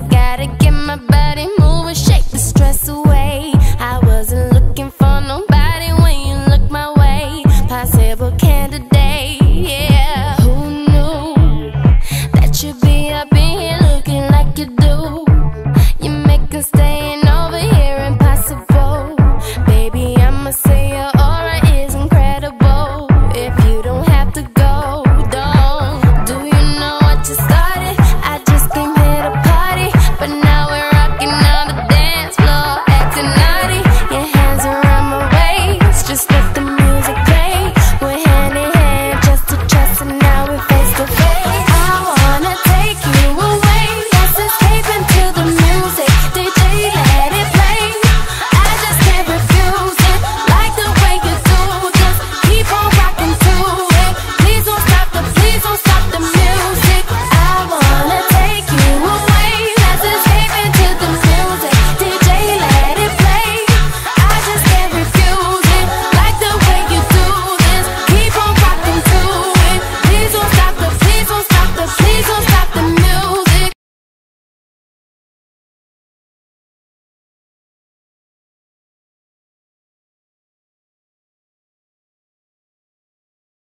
I gotta get my back.